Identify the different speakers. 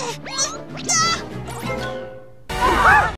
Speaker 1: Yeah.